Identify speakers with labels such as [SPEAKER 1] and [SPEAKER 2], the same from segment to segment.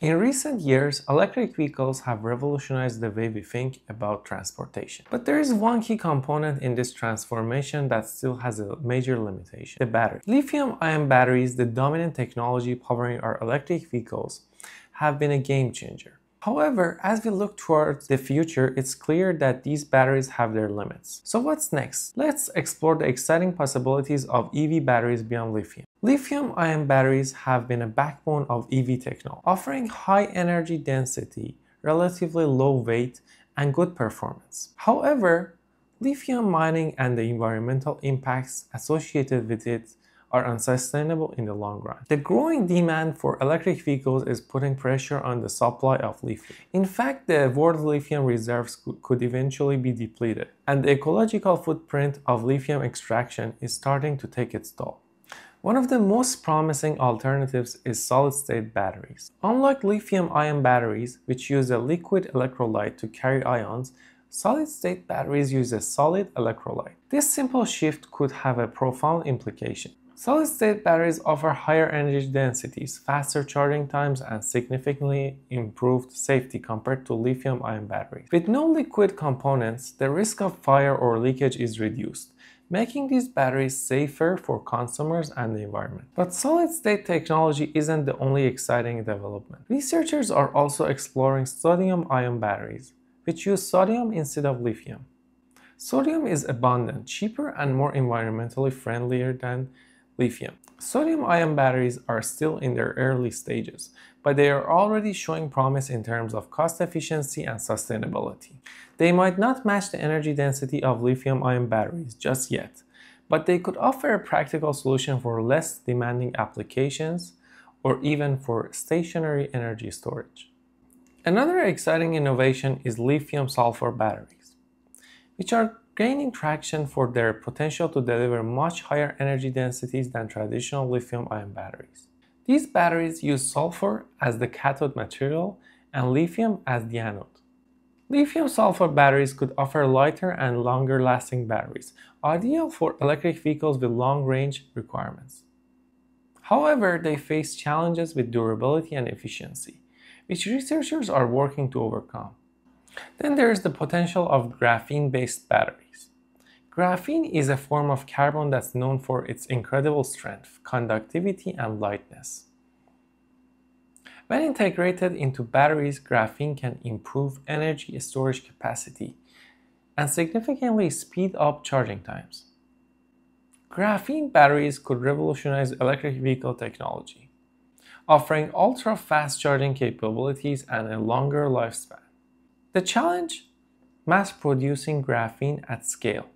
[SPEAKER 1] In recent years, electric vehicles have revolutionized the way we think about transportation. But there is one key component in this transformation that still has a major limitation the battery. Lithium ion batteries, the dominant technology powering our electric vehicles, have been a game changer. However, as we look towards the future, it's clear that these batteries have their limits. So what's next? Let's explore the exciting possibilities of EV batteries beyond lithium. Lithium-ion batteries have been a backbone of EV technology, offering high energy density, relatively low weight, and good performance. However, lithium mining and the environmental impacts associated with it are unsustainable in the long run. The growing demand for electric vehicles is putting pressure on the supply of lithium. In fact, the world lithium reserves could eventually be depleted, and the ecological footprint of lithium extraction is starting to take its toll. One of the most promising alternatives is solid-state batteries. Unlike lithium-ion batteries, which use a liquid electrolyte to carry ions, solid-state batteries use a solid electrolyte. This simple shift could have a profound implication. Solid-state batteries offer higher energy densities, faster charging times, and significantly improved safety compared to lithium-ion batteries. With no liquid components, the risk of fire or leakage is reduced, making these batteries safer for consumers and the environment. But solid-state technology isn't the only exciting development. Researchers are also exploring sodium-ion batteries, which use sodium instead of lithium. Sodium is abundant, cheaper, and more environmentally friendlier than lithium. Sodium-ion batteries are still in their early stages, but they are already showing promise in terms of cost efficiency and sustainability. They might not match the energy density of lithium-ion batteries just yet, but they could offer a practical solution for less demanding applications or even for stationary energy storage. Another exciting innovation is lithium-sulfur batteries, which are gaining traction for their potential to deliver much higher energy densities than traditional lithium-ion batteries. These batteries use sulfur as the cathode material and lithium as the anode. Lithium-sulfur batteries could offer lighter and longer-lasting batteries, ideal for electric vehicles with long-range requirements. However, they face challenges with durability and efficiency, which researchers are working to overcome. Then there is the potential of graphene-based batteries. Graphene is a form of carbon that's known for its incredible strength, conductivity, and lightness. When integrated into batteries, graphene can improve energy storage capacity and significantly speed up charging times. Graphene batteries could revolutionize electric vehicle technology, offering ultra-fast charging capabilities and a longer lifespan. The challenge? Mass producing graphene at scale,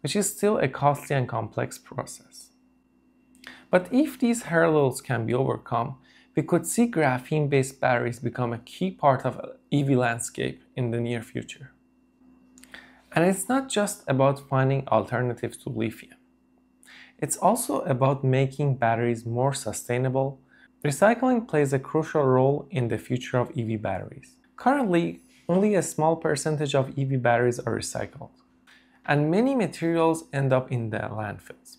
[SPEAKER 1] which is still a costly and complex process. But if these hurdles can be overcome, we could see graphene-based batteries become a key part of EV landscape in the near future. And it's not just about finding alternatives to lithium. It's also about making batteries more sustainable. Recycling plays a crucial role in the future of EV batteries. Currently, only a small percentage of EV batteries are recycled, and many materials end up in the landfills.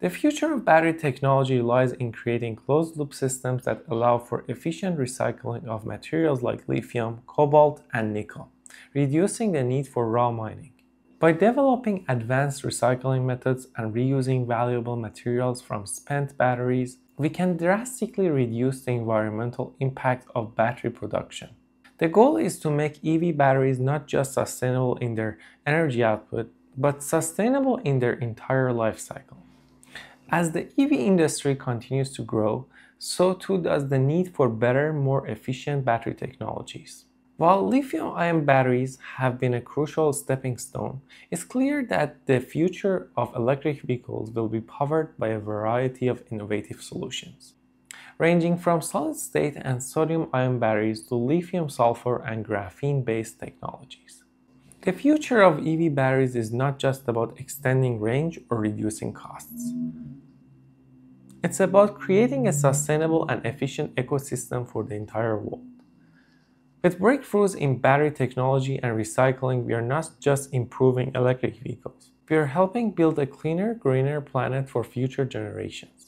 [SPEAKER 1] The future of battery technology lies in creating closed-loop systems that allow for efficient recycling of materials like lithium, cobalt, and nickel, reducing the need for raw mining. By developing advanced recycling methods and reusing valuable materials from spent batteries, we can drastically reduce the environmental impact of battery production. The goal is to make EV batteries not just sustainable in their energy output, but sustainable in their entire life cycle. As the EV industry continues to grow, so too does the need for better, more efficient battery technologies. While lithium-ion batteries have been a crucial stepping stone, it's clear that the future of electric vehicles will be powered by a variety of innovative solutions ranging from solid-state and sodium-ion batteries to lithium, sulfur, and graphene-based technologies. The future of EV batteries is not just about extending range or reducing costs. It's about creating a sustainable and efficient ecosystem for the entire world. With breakthroughs in battery technology and recycling, we are not just improving electric vehicles. We are helping build a cleaner, greener planet for future generations.